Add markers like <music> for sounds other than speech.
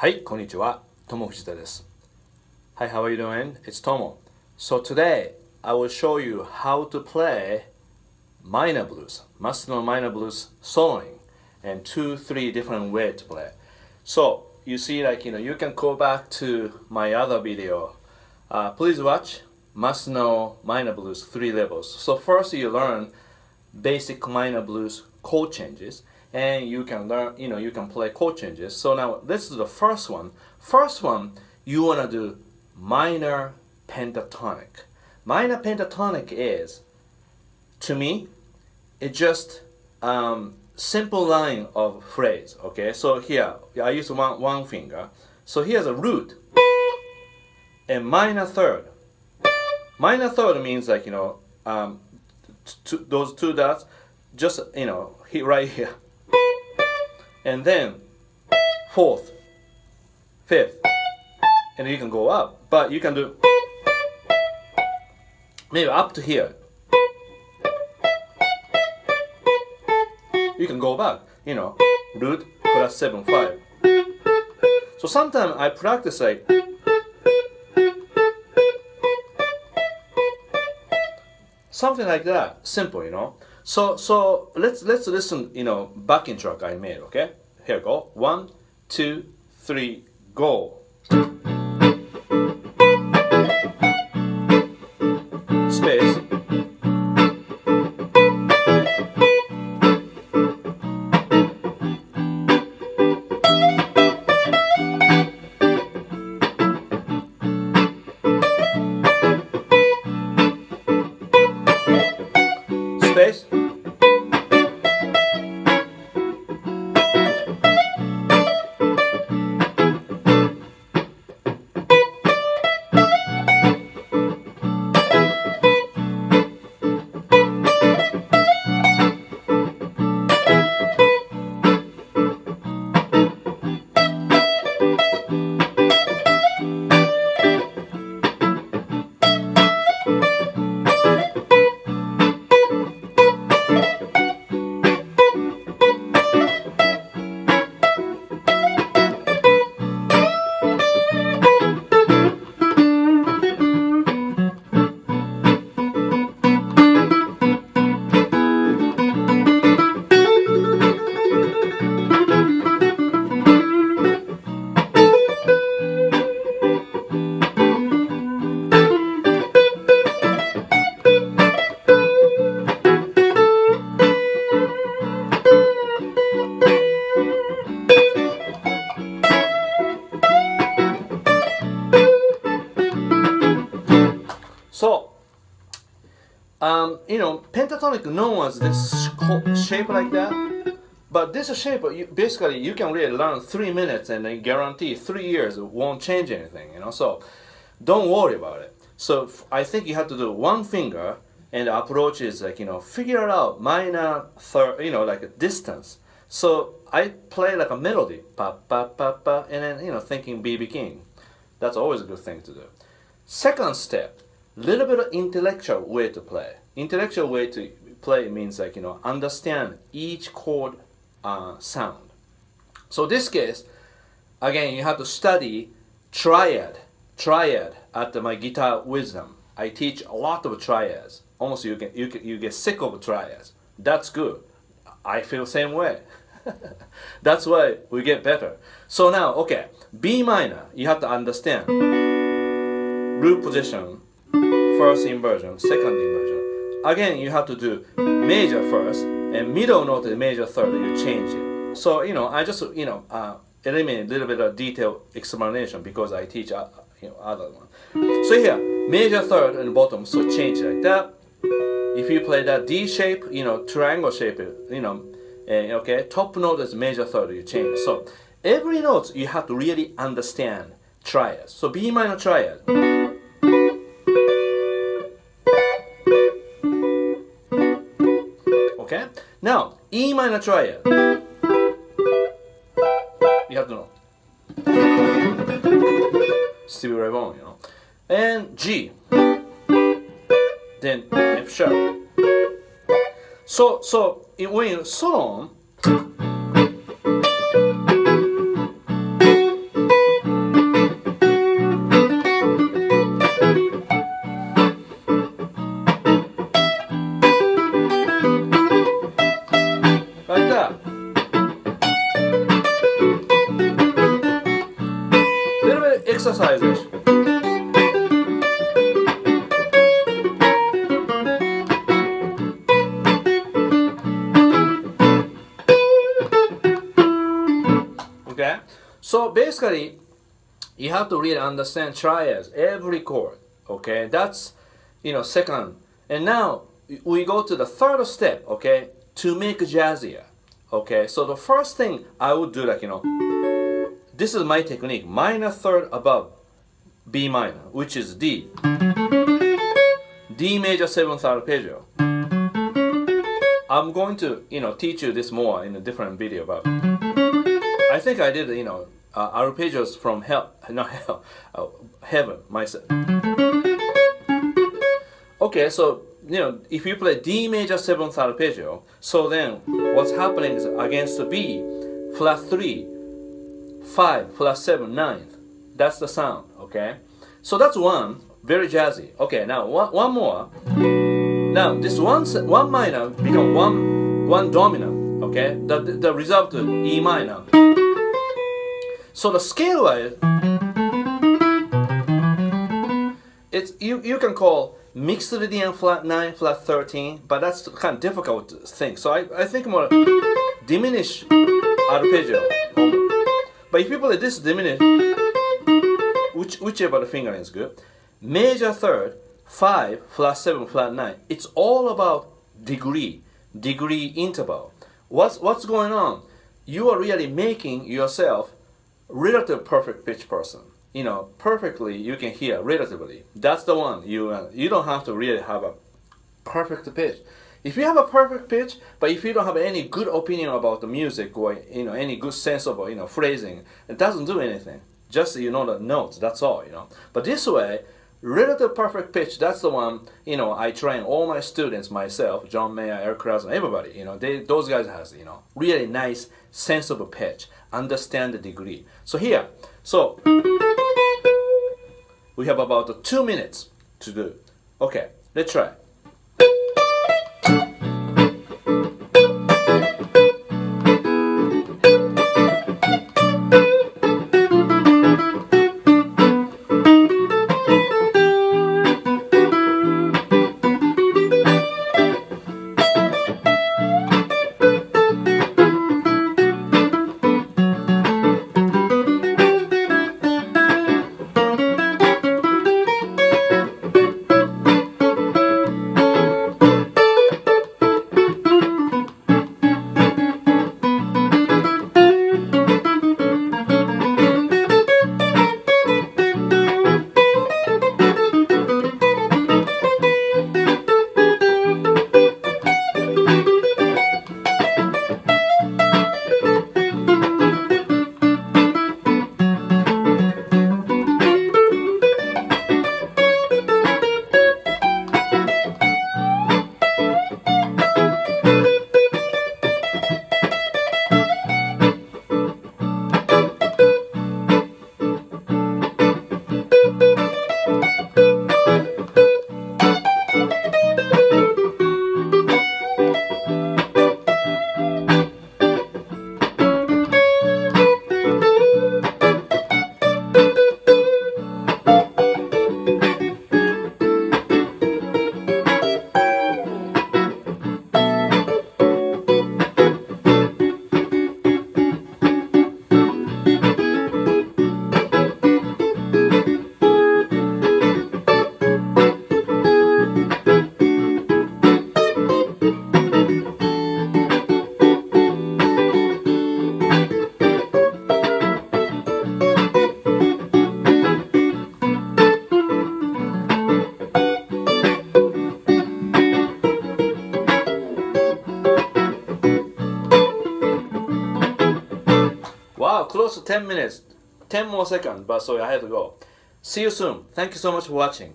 Hi, konnichiwa. Tomo Fujita desu. Hi, how are you doing? It's Tomo. So today, I will show you how to play minor blues, Must know minor blues soloing, and two, three different way to play. So you see, like you know, you can go back to my other video. Uh, please watch Must know minor blues three levels. So first you learn basic minor blues chord changes, and you can learn you know you can play chord changes. So now this is the first one. First one you want to do minor pentatonic. Minor pentatonic is to me it's just um, simple line of phrase okay? So here i use one one finger. So here's a root. A minor third. Minor third means like you know um, those two dots just you know hit right here and then fourth fifth. And you can go up but you can do maybe up to here. You can go back you know root plus 7 5 so sometimes i practice like something like that. Simple you know so so let's let's listen you know backing track i made okay? Here go. One two three go um, you know, pentatonic known as this shape like that. But this shape, you, basically, you can really learn three minutes and then guarantee three years won't change anything, you know. So, don't worry about it. So, I think you have to do one finger, and the approach is like, you know, figure out minor third, you know, like a distance. So, I play like a melody, pa pa pa pa, and then, you know, thinking BB King. That's always a good thing to do. Second step, little bit of intellectual way to play. Intellectual way to play means like you know understand each chord uh, sound. So this case, again you have to study triad, triad at my guitar wisdom. I teach a lot of triads. Almost you get you you get sick of triads. That's good. I feel same way. <laughs> That's why we get better. So now, okay, B minor, you have to understand root position, first inversion, second inversion. Again, you have to do major first, and middle note is major third, you change it. So, you know, I just, you know, uh, eliminate a little bit of detailed explanation because I teach, uh, you know, other one. So here, major third and bottom, so change like that. If you play that D shape, you know, triangle shape, you know, eh, okay, top note is major third, you change. So every note you have to really understand triad. So B minor triad. Okay? Now, E minor triad. You have to know. Stevie Ray Vaughan, you know. And G. Then F sharp. So, so when you solo Okay? So basically, you have to really understand triads, every chord. Okay? That's, you know, second. And now we go to the third step, okay, to make jazzier. Okay? So the first thing I would do, like, you know, this is my technique: minor third above B minor, which is D. D major seventh arpeggio. I'm going to, you know, teach you this more in a different video, but I think I did, you know, uh, arpeggios from hell, <laughs> not hell, uh, heaven myself. Okay, so you know, if you play D major seventh arpeggio, so then what's happening is against the B, flat three, five, seven, ninth. That's the sound. Okay, so that's one, very jazzy. Okay, now one, one more. Now this one one minor become one one dominant. Okay, the the, the result E minor. So the scale wise, it's you you can call Mixolydian flat 9, flat 13, but that's kind of difficult thing. So I, I think more diminish arpeggio. But if you play this diminish, which, whichever the fingering is good, major third, 5, flat 7, flat 9, it's all about degree, degree interval. What's, what's going on? You are really making yourself relative perfect pitch person. You know perfectly you can hear relatively. That's the one. You uh, you don't have to really have a perfect pitch if you have a perfect pitch but if you don't have any good opinion about the music or you know any good sense of you know phrasing it doesn't do anything just you know the notes that's all you know but this way relative perfect pitch that's the one you know i train all my students myself john mayer eric krauss everybody you know they those guys has you know really nice sense of a pitch understand the degree so here so we have about two minutes to do. Okay, let's try. 10 minutes, 10 more seconds, but so I have to go. See you soon. Thank you so much for watching.